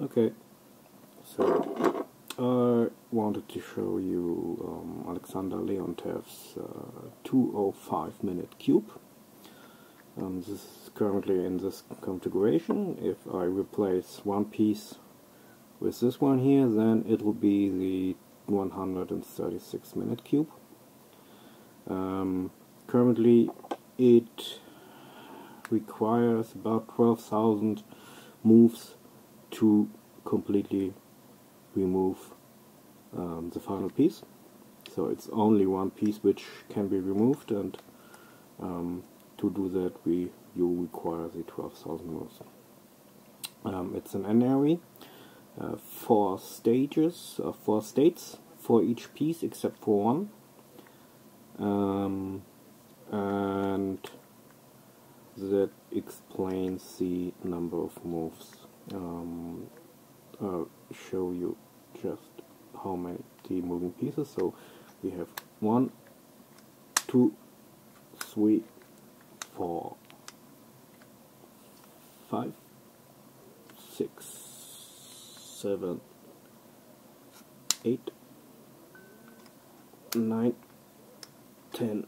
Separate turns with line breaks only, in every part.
Okay, so I wanted to show you um, Alexander Leontev's uh, 205 minute cube. Um, this is currently in this configuration. If I replace one piece with this one here, then it will be the 136 minute cube. Um, currently it requires about 12,000 moves to completely remove um, the final piece. So it's only one piece which can be removed and um, to do that we you require the 12,000 moves. Um, it's an N-ary, uh, four stages, uh, four states for each piece except for one. Um, and that explains the number of moves um, I'll show you just how many moving pieces. So we have one, two, three, four, five, six, seven, eight, nine, ten,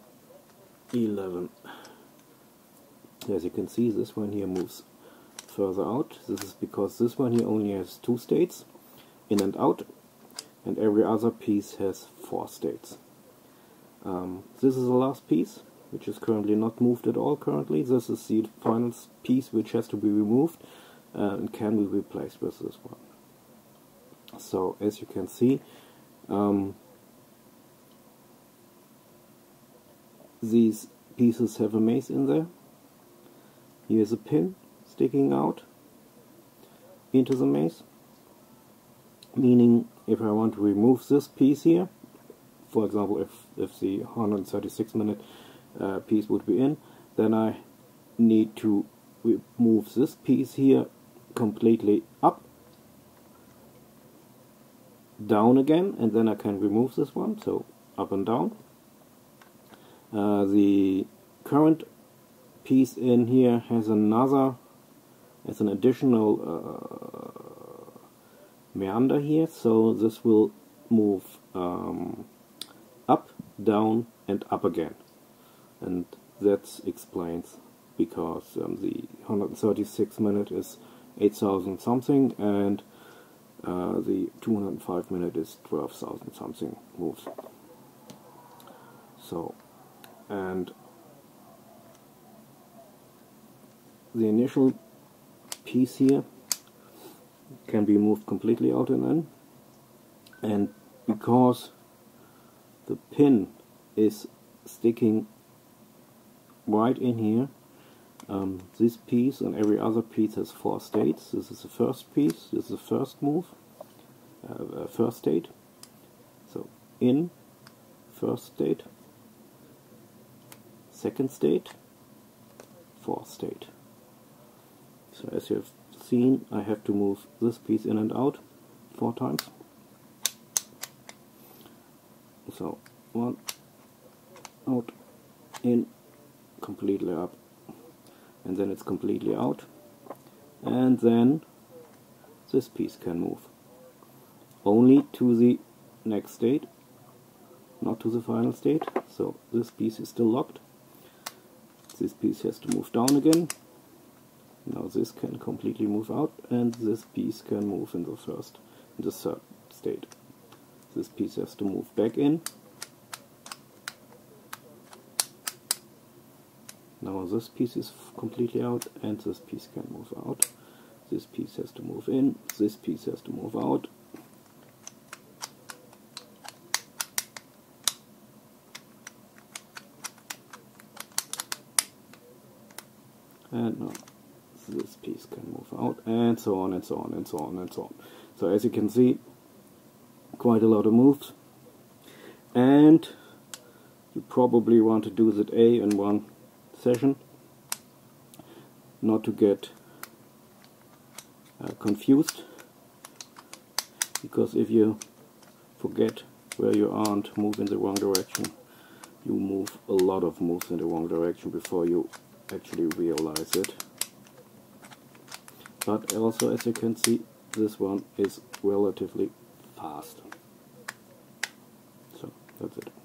eleven. As you can see, this one here moves further out. This is because this one here only has two states, in and out, and every other piece has four states. Um, this is the last piece, which is currently not moved at all currently. This is the final piece which has to be removed uh, and can be replaced with this one. So as you can see, um, these pieces have a maze in there. Here's a pin sticking out into the maze. Meaning if I want to remove this piece here for example if, if the 136 minute uh, piece would be in then I need to remove this piece here completely up down again and then I can remove this one so up and down. Uh, the current piece in here has another as an additional uh, meander here so this will move um, up down and up again. And that explains because um, the 136 minute is 8000 something and uh, the 205 minute is 12,000 something moves. So and the initial piece here can be moved completely out and in. And because the pin is sticking right in here um, this piece and every other piece has four states. This is the first piece. This is the first move uh, uh first state. So in first state. Second state. Fourth state so as you have seen, I have to move this piece in and out four times. So one, out, in, completely up, and then it's completely out, and then this piece can move only to the next state, not to the final state. So this piece is still locked. This piece has to move down again now this can completely move out and this piece can move in the first, in the third state. This piece has to move back in. Now this piece is completely out and this piece can move out. This piece has to move in, this piece has to move out. And now this piece can move out and so on and so on and so on and so on. So as you can see, quite a lot of moves. And you probably want to do that A in one session, not to get uh, confused, because if you forget where you are and move in the wrong direction, you move a lot of moves in the wrong direction before you actually realize it but also as you can see this one is relatively fast. So that's it.